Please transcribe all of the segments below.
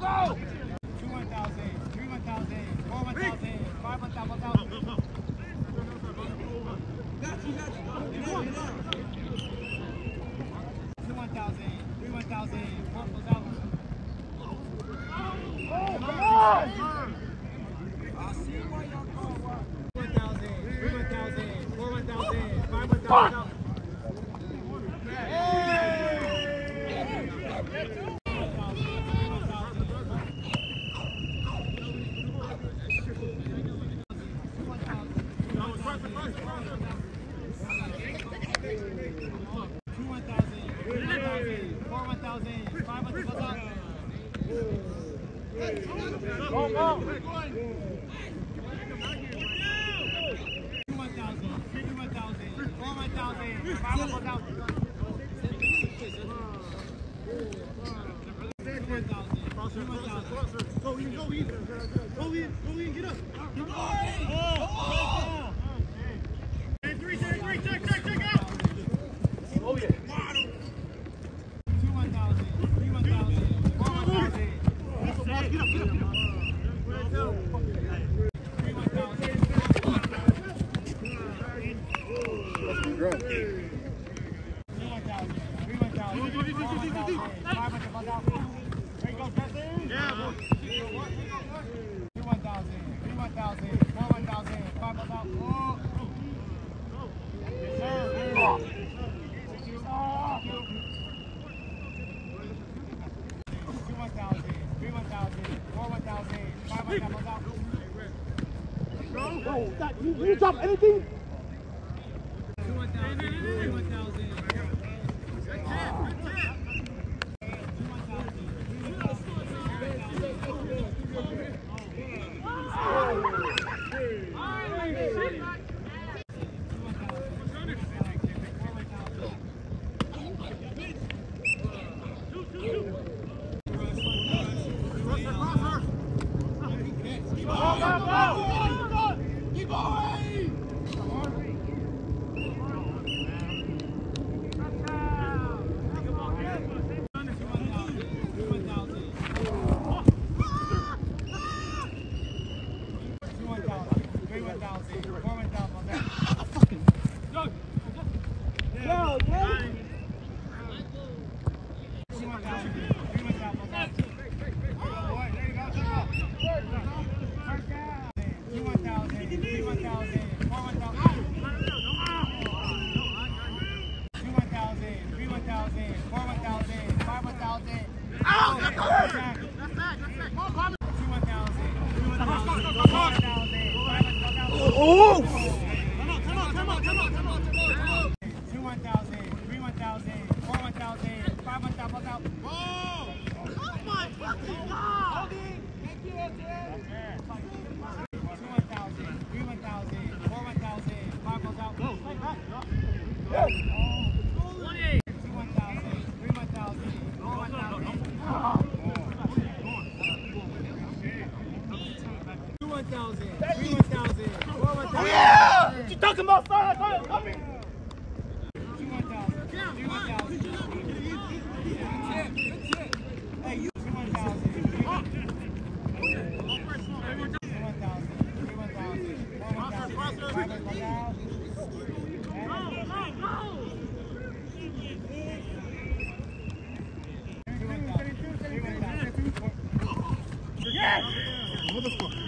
Go! Two 1,000, three 1,000, four 1,000, five 1,000, 1,000. Go in, go in, go in, go in, get up. Get up. You, you drop anything? 1,000. 1,000, 3,000, Yeah! What you talking about, son? I thought it was coming. Yes! Motherfucker.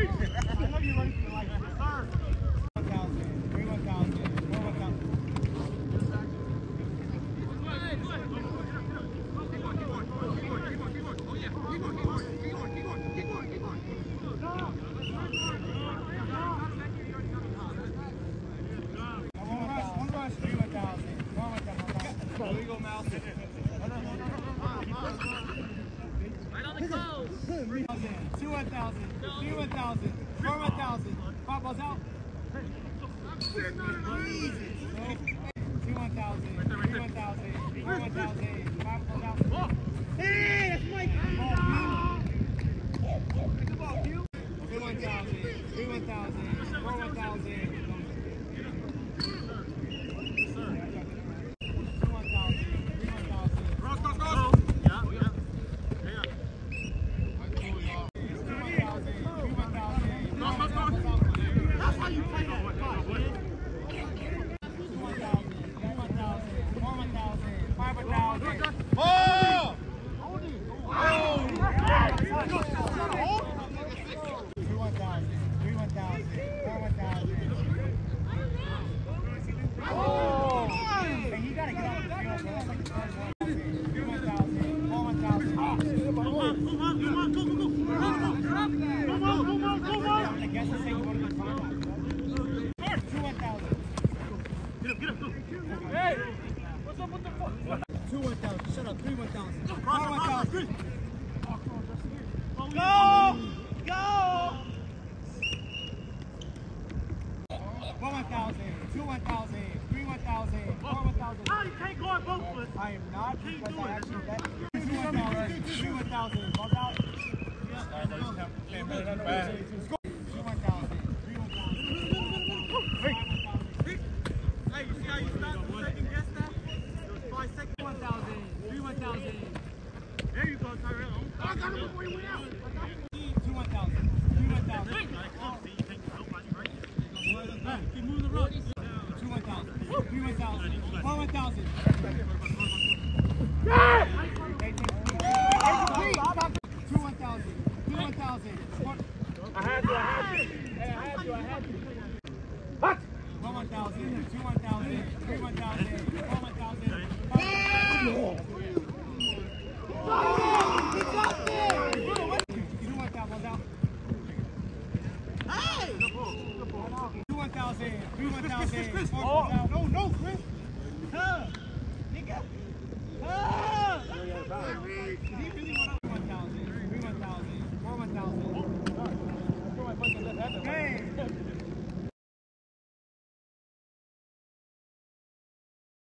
Keep on, keep. One thousand, three one thousand, four one thousand, five balls out. Jesus. Two one thousand, three one thousand, four one thousand, five balls out. Hey, that's Mike. Three one thousand, three one thousand, four one thousand. Two one thousand, three one thousand. Cross, cross, cross. Yeah, yeah. Yeah. That's how you play that. Gosh, man. Oh! Come on, come on, come on, go, go, go. Come on, come on, come on, come on. I guess it's saying you want to be contact. Two one thousand. Get up, get up, go. Hey, what's up with the foot? Two one thousand. Shut up. Three one thousand. Four Cross, one cross, thousand. good. Go! Go! One one thousand. Two one thousand. Three one thousand. Four one thousand. Ah, you can't go on both foot. I am not Keep because doing I it. actually bet. Two one thousand. Three one thousand. Balls out. Two one thousand. There you go, Tyrell. I got him he went out. Two 1,000. Two 1,000. The. Two 1,000. 1,000. Four 1,000.